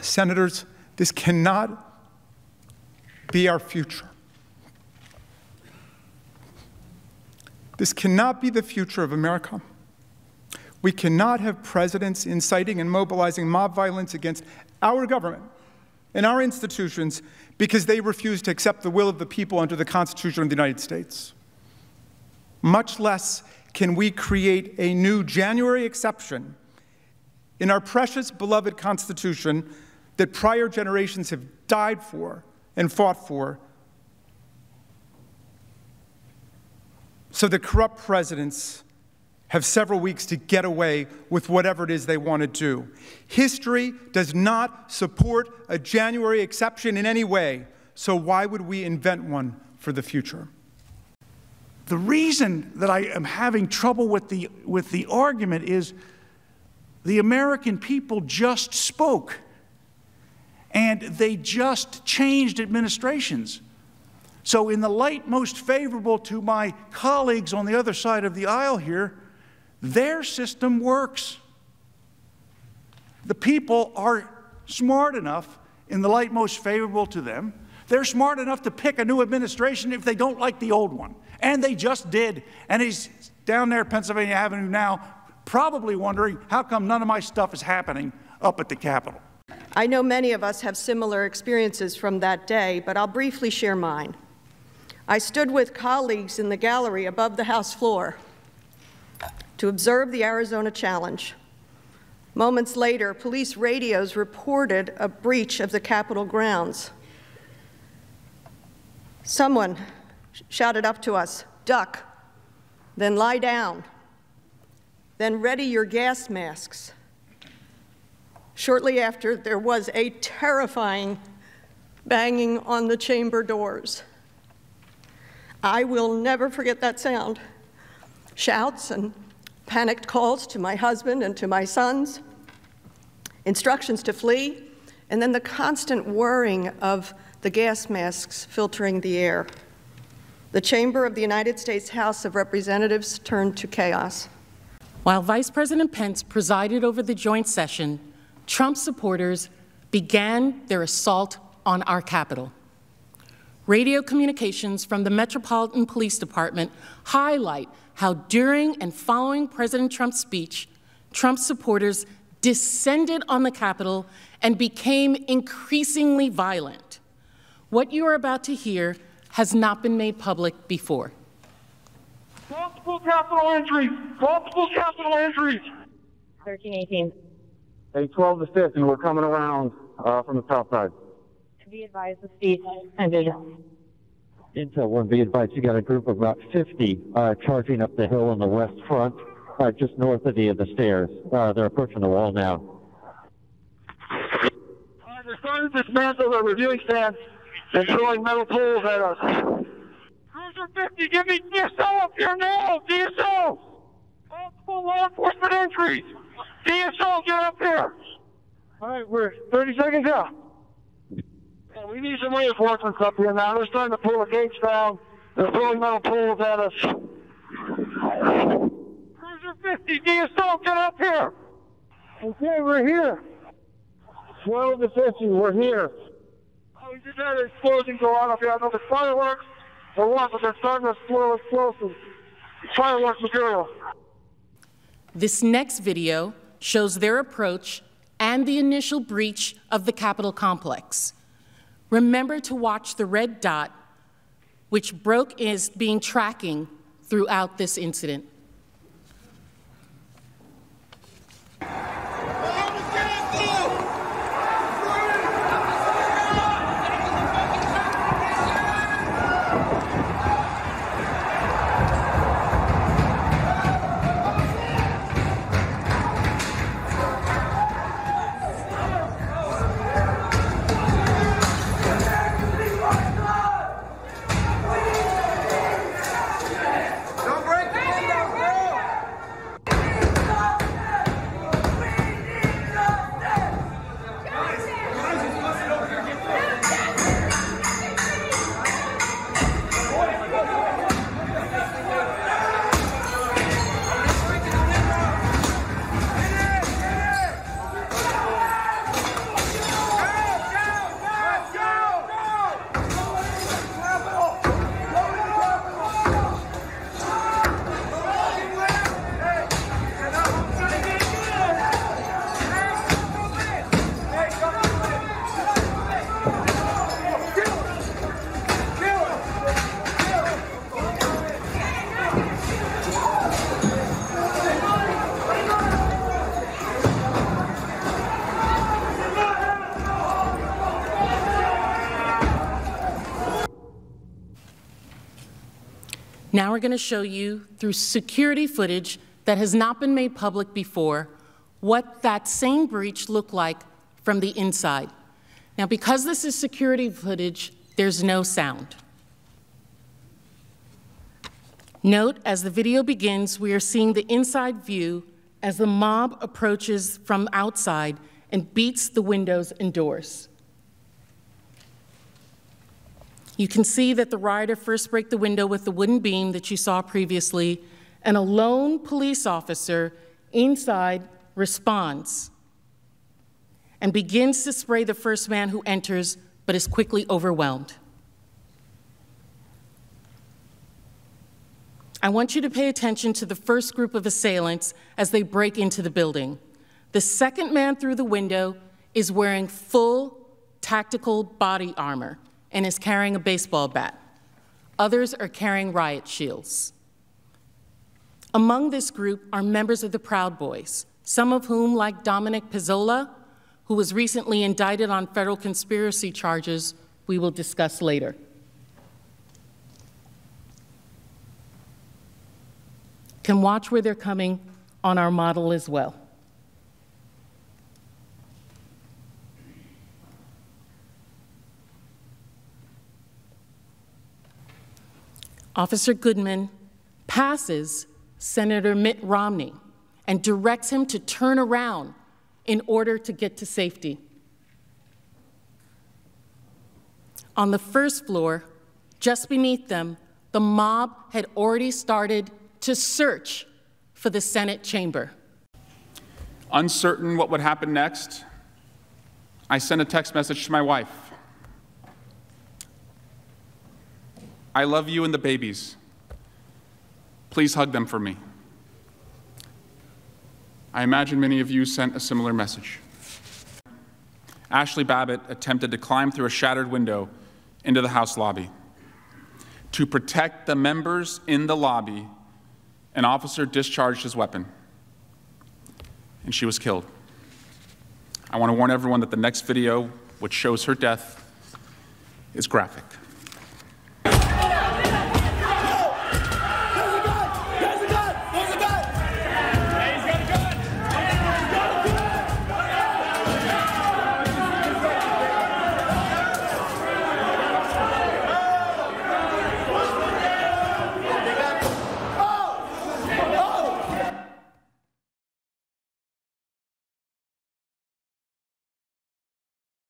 Senators, this cannot be our future. This cannot be the future of America. We cannot have presidents inciting and mobilizing mob violence against our government and our institutions because they refuse to accept the will of the people under the Constitution of the United States. Much less can we create a new January exception in our precious, beloved Constitution that prior generations have died for and fought for so the corrupt presidents have several weeks to get away with whatever it is they want to do. History does not support a January exception in any way, so why would we invent one for the future? The reason that I am having trouble with the, with the argument is the American people just spoke and they just changed administrations. So, in the light most favorable to my colleagues on the other side of the aisle here, their system works. The people are smart enough, in the light most favorable to them, they're smart enough to pick a new administration if they don't like the old one. And they just did. And he's down there, Pennsylvania Avenue now, probably wondering how come none of my stuff is happening up at the Capitol. I know many of us have similar experiences from that day, but I'll briefly share mine. I stood with colleagues in the gallery above the House floor to observe the Arizona challenge. Moments later, police radios reported a breach of the Capitol grounds. Someone shouted up to us, duck, then lie down, then ready your gas masks. Shortly after, there was a terrifying banging on the chamber doors. I will never forget that sound. Shouts and panicked calls to my husband and to my sons, instructions to flee, and then the constant whirring of the gas masks filtering the air. The chamber of the United States House of Representatives turned to chaos. While Vice President Pence presided over the joint session, Trump supporters began their assault on our Capitol. Radio communications from the Metropolitan Police Department highlight how during and following President Trump's speech, Trump supporters descended on the Capitol and became increasingly violent. What you are about to hear has not been made public before. Multiple Capitol entries! Multiple Capitol entries! 1318. A 12 to 5th, and we're coming around uh, from the south side. Be advised the speed ended. Intel 1, be advised you got a group of about 50 uh, charging up the hill on the west front, uh, just north of the, of the stairs. Uh, they're approaching the wall now. Uh, they're starting to dismantle the reviewing stand and throwing metal poles at us. Cruiser 50, give me DSO up here now! DSO! Multiple law enforcement entries! DSO, get up here! Alright, we're 30 seconds out. Yeah, we need some reinforcements up here now. They're starting to pull the gates down. They're throwing metal poles at us. Cruiser 50, DSO, get up here! Okay, we're here. 12 to 50, we're here. Oh, we just had an explosion go on up here. I know the fireworks or what, but they're starting to explode explosives. Fireworks material. This next video shows their approach and the initial breach of the Capitol complex. Remember to watch the red dot, which Broke is being tracking throughout this incident. Now we're going to show you through security footage that has not been made public before what that same breach looked like from the inside. Now, because this is security footage, there's no sound. Note, as the video begins, we are seeing the inside view as the mob approaches from outside and beats the windows and doors. You can see that the rioter first break the window with the wooden beam that you saw previously, and a lone police officer inside responds and begins to spray the first man who enters, but is quickly overwhelmed. I want you to pay attention to the first group of assailants as they break into the building. The second man through the window is wearing full tactical body armor and is carrying a baseball bat. Others are carrying riot shields. Among this group are members of the Proud Boys, some of whom, like Dominic Pezzola, who was recently indicted on federal conspiracy charges, we will discuss later. can watch where they're coming on our model as well. Officer Goodman passes Senator Mitt Romney and directs him to turn around in order to get to safety. On the first floor, just beneath them, the mob had already started to search for the Senate chamber. Uncertain what would happen next, I sent a text message to my wife. I love you and the babies. Please hug them for me. I imagine many of you sent a similar message. Ashli Babbitt attempted to climb through a shattered window into the House lobby. To protect the members in the lobby, an officer discharged his weapon, and she was killed. I want to warn everyone that the next video, which shows her death, is graphic.